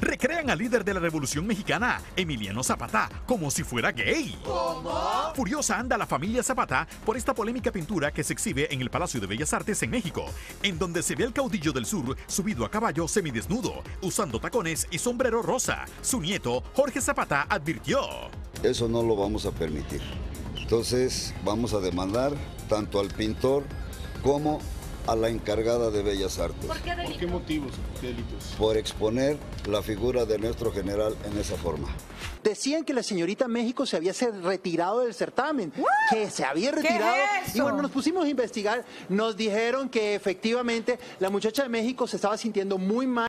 Recrean al líder de la Revolución Mexicana, Emiliano Zapata, como si fuera gay. ¿Cómo? Furiosa anda la familia Zapata por esta polémica pintura que se exhibe en el Palacio de Bellas Artes en México, en donde se ve al caudillo del sur subido a caballo semidesnudo, usando tacones y sombrero rosa. Su nieto, Jorge Zapata, advirtió. Eso no lo vamos a permitir. Entonces vamos a demandar tanto al pintor como a la encargada de Bellas Artes. ¿Por qué, ¿Por qué motivos? ¿Qué delitos? Por exponer la figura de nuestro general en esa forma. Decían que la señorita México se había retirado del certamen, que se había retirado. Es y bueno, nos pusimos a investigar, nos dijeron que efectivamente la muchacha de México se estaba sintiendo muy mal.